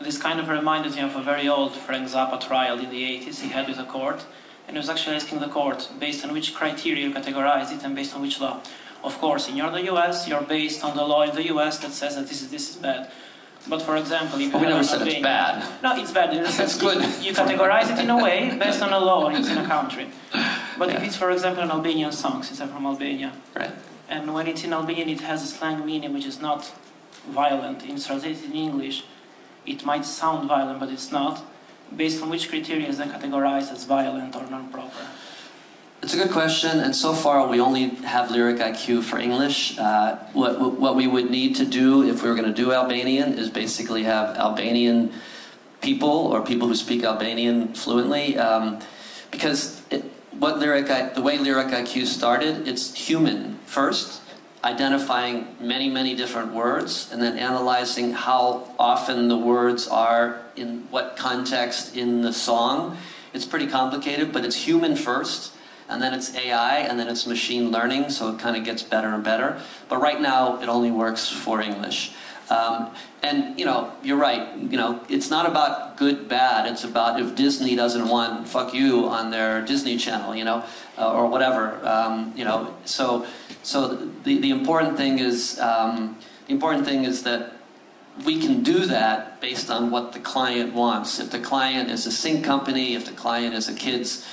This kind of reminded me of a very old Frank Zappa trial in the 80s he had with a court, and he was actually asking the court based on which criteria you categorize it and based on which law. Of course, in the US, you're based on the law in the US that says that this is, this is bad. But for example, if you we never said it's bad. No, it's bad. it's good. You, you categorize it in a way based on a law in a country. But if it's, for example, an Albanian song, since I'm from Albania, right. And when it's in Albanian, it has a slang meaning which is not violent. In translated in English, it might sound violent, but it's not. Based on which criteria is then categorized as violent or non-proper? It's a good question, and so far we only have Lyric IQ for English. Uh, what, what we would need to do if we were going to do Albanian is basically have Albanian people or people who speak Albanian fluently, um, because it, what lyric the way lyric IQ started, it's human first, identifying many many different words, and then analyzing how often the words are in what context in the song. It's pretty complicated, but it's human first, and then it's AI, and then it's machine learning, so it kind of gets better and better. But right now, it only works for English. Um, and you know, you're right. You know, it's not about good, bad. It's about if Disney doesn't want "fuck you" on their Disney Channel, you know, uh, or whatever. Um, you know, so so the the important thing is um, the important thing is that we can do that based on what the client wants. If the client is a sync company, if the client is a kids,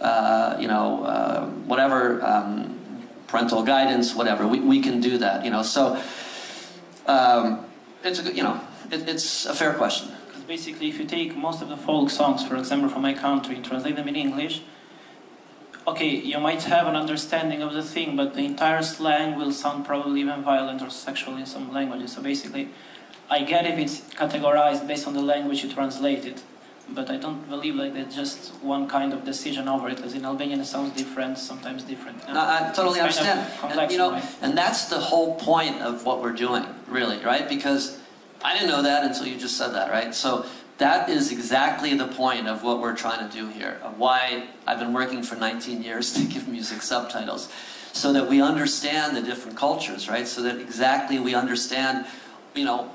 uh, you know, uh, whatever, um, parental guidance, whatever, we, we can do that. You know, so um, it's a you know, it, it's a fair question. Because basically, if you take most of the folk songs, for example, from my country, translate them in English, okay, you might have an understanding of the thing, but the entire slang will sound probably even violent or sexual in some languages. So basically, I get if it's categorized based on the language you translate it but I don't believe like there's just one kind of decision over it. Because in Albanian it sounds different, sometimes different. I totally understand. And, you know, and that's the whole point of what we're doing, really, right? Because I didn't know that until you just said that, right? So that is exactly the point of what we're trying to do here. Of why I've been working for 19 years to give music subtitles, so that we understand the different cultures, right? So that exactly we understand, you know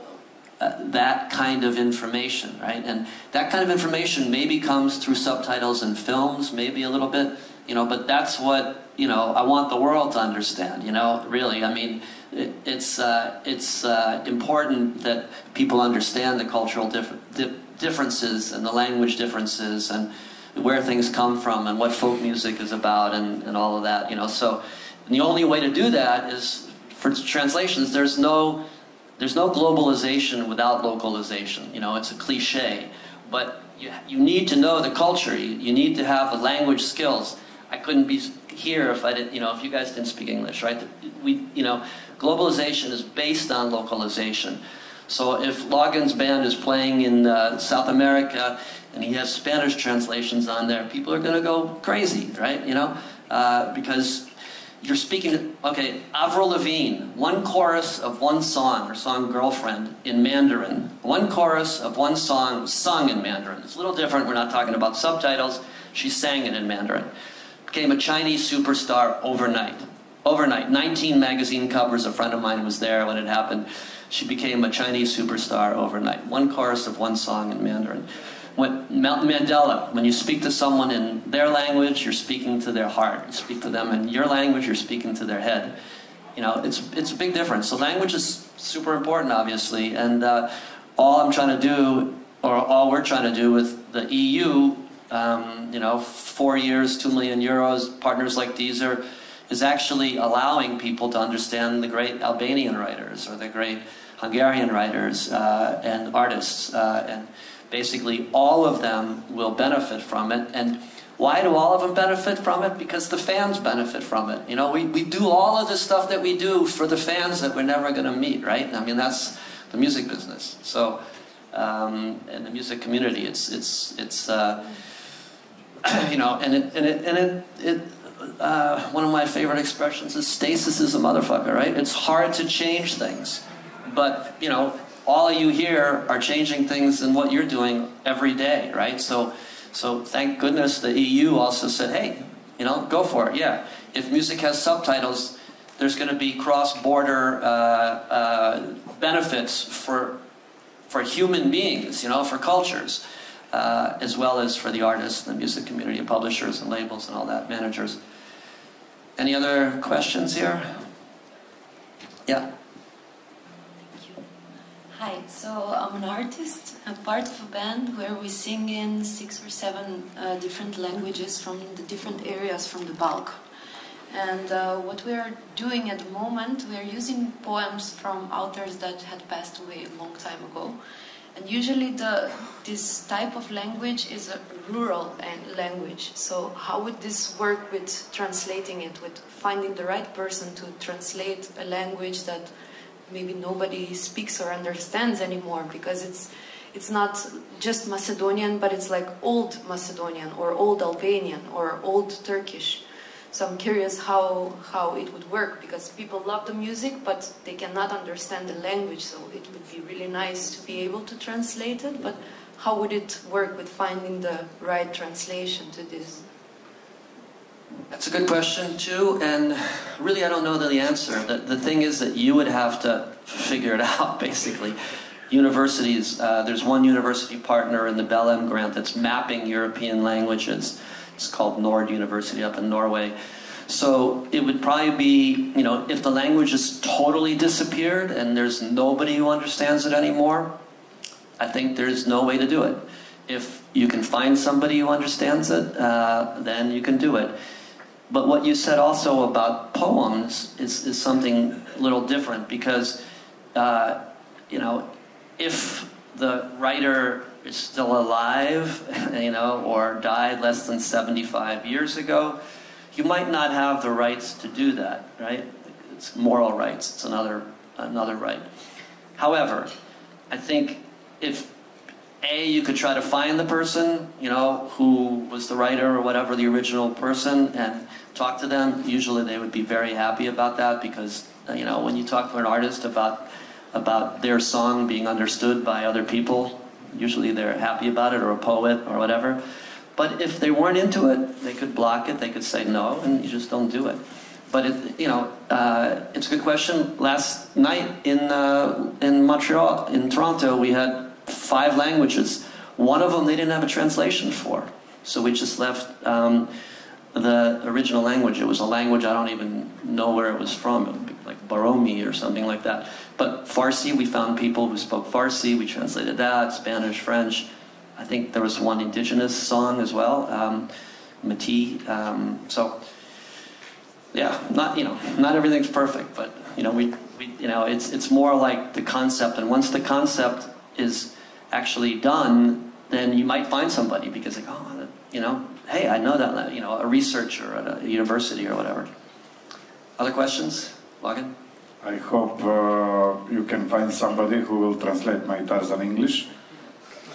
that kind of information, right? And that kind of information maybe comes through subtitles in films, maybe a little bit, you know, but that's what, you know, I want the world to understand, you know, really. I mean, it, it's, uh, it's uh, important that people understand the cultural dif- di- differences and the language differences and where things come from and what folk music is about and, and all of that, you know. So the only way to do that is for translations, there's no there's no globalization without localization. You know, it's a cliche, but you, you need to know the culture. You, you need to have the language skills. I couldn't be here if I didn't, you know, if you guys didn't speak English, right? We, you know, globalization is based on localization. So if Logan's band is playing in uh, South America and he has Spanish translations on there, people are going to go crazy, right? You know, uh, because you're speaking, okay, Avril Lavigne, one chorus of one song, her song Girlfriend, in Mandarin. One chorus of one song sung in Mandarin. It's a little different, we're not talking about subtitles. She sang it in Mandarin. Became a Chinese superstar overnight. Overnight. 19 magazine covers, a friend of mine was there when it happened. She became a Chinese superstar overnight. One chorus of one song in Mandarin when Mandela, when you speak to someone in their language, you're speaking to their heart. You speak to them in your language, you're speaking to their head. You know, it's it's a big difference. So language is super important, obviously, and uh, all I'm trying to do, or all we're trying to do with the EU, um, you know, four years, two million euros, partners like Deezer, is actually allowing people to understand the great Albanian writers or the great Hungarian writers uh, and artists uh, and basically all of them will benefit from it. And why do all of them benefit from it? Because the fans benefit from it. You know, we, we do all of the stuff that we do for the fans that we're never going to meet, right? I mean, that's the music business. So, um, and the music community, it's, it's, it's, uh, you know, and it, and it, and it, it uh, one of my favorite expressions is stasis is a motherfucker, right? It's hard to change things. But, you know, all of you here are changing things in what you're doing every day, right? So, so thank goodness the EU also said, hey, you know, go for it. Yeah, if music has subtitles, there's going to be cross-border uh, uh, benefits for for human beings, you know, for cultures, uh, as well as for the artists, the music community, and publishers, and labels, and all that, managers. Any other questions here? Yeah. Hi, so I'm an artist, a part of a band where we sing in six or seven uh, different languages from the different areas from the Balk. And uh, what we are doing at the moment, we are using poems from authors that had passed away a long time ago. And usually, the, this type of language is a rural language. So, how would this work with translating it, with finding the right person to translate a language that maybe nobody speaks or understands anymore because it's it's not just Macedonian, but it's like old Macedonian or old Albanian or old Turkish. So I'm curious how how it would work because people love the music, but they cannot understand the language. So it would be really nice to be able to translate it. But how would it work with finding the right translation to this? That's a good question too, and really I don't know the answer. The, the thing is that you would have to figure it out, basically. Universities, uh, there's one university partner in the BELEM grant that's mapping European languages. It's called Nord University up in Norway. So it would probably be, you know, if the language has totally disappeared and there's nobody who understands it anymore, I think there's no way to do it. If you can find somebody who understands it, uh, then you can do it. But what you said also about poems is, is something a little different because, uh, you know, if the writer is still alive, you know, or died less than 75 years ago, you might not have the rights to do that, right? It's moral rights, it's another, another right. However, I think if a, you could try to find the person, you know, who was the writer or whatever, the original person, and talk to them. Usually they would be very happy about that because, uh, you know, when you talk to an artist about, about their song being understood by other people, usually they're happy about it, or a poet, or whatever. But if they weren't into it, they could block it, they could say no, and you just don't do it. but it, you know, uh, it's a good question. Last night in uh, in Montreal, in Toronto, we had five languages. One of them they didn't have a translation for, so we just left um, the original language. It was a language I don't even know where it was from, like Baromi or something like that. But Farsi, we found people who spoke Farsi. We translated that, Spanish, French. I think there was one indigenous song as well, um, Mati. Um, so, yeah, not you know, not everything's perfect, but you know, we, we you know, it's it's more like the concept. And once the concept is actually done, then you might find somebody because like, oh, you know, hey, I know that, you know, a researcher at a university or whatever. Other questions, Logan? I hope uh, you can find somebody who will translate my Tarzan English.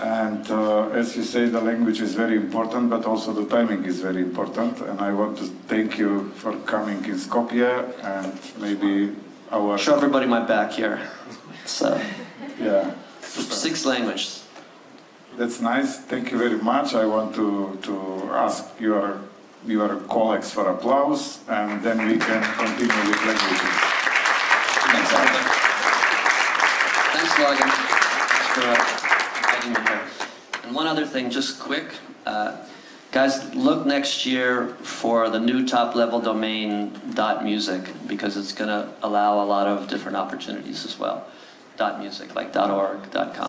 And uh, as you say, the language is very important, but also the timing is very important. And I want to thank you for coming in Skopje and maybe our. Show everybody my back here. So, Yeah. six languages. That's nice. Thank you very much. I want to, to ask your, your colleagues for applause, and then we can continue with languages. Thanks, Logan. Thanks, Logan, for having me here. And one other thing, just quick. Uh, guys, look next year for the new top level domain dot .music because it's going to allow a lot of different opportunities as well. .music, like .org, .com.